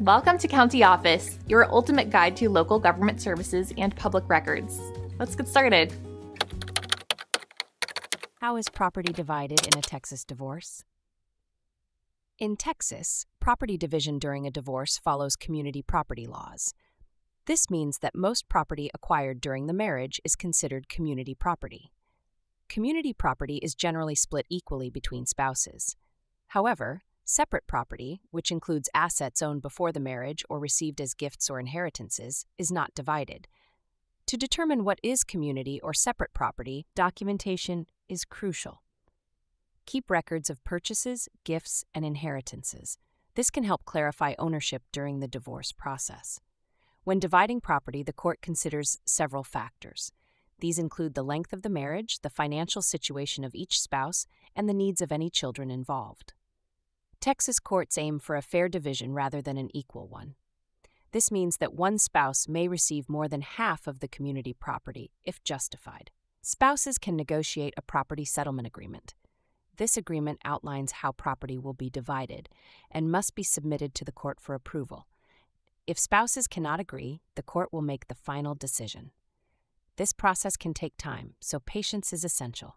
Welcome to County Office, your ultimate guide to local government services and public records. Let's get started. How is property divided in a Texas divorce? In Texas, property division during a divorce follows community property laws. This means that most property acquired during the marriage is considered community property. Community property is generally split equally between spouses. However, Separate property, which includes assets owned before the marriage or received as gifts or inheritances, is not divided. To determine what is community or separate property, documentation is crucial. Keep records of purchases, gifts, and inheritances. This can help clarify ownership during the divorce process. When dividing property, the court considers several factors. These include the length of the marriage, the financial situation of each spouse, and the needs of any children involved. Texas courts aim for a fair division rather than an equal one. This means that one spouse may receive more than half of the community property if justified. Spouses can negotiate a property settlement agreement. This agreement outlines how property will be divided and must be submitted to the court for approval. If spouses cannot agree, the court will make the final decision. This process can take time, so patience is essential.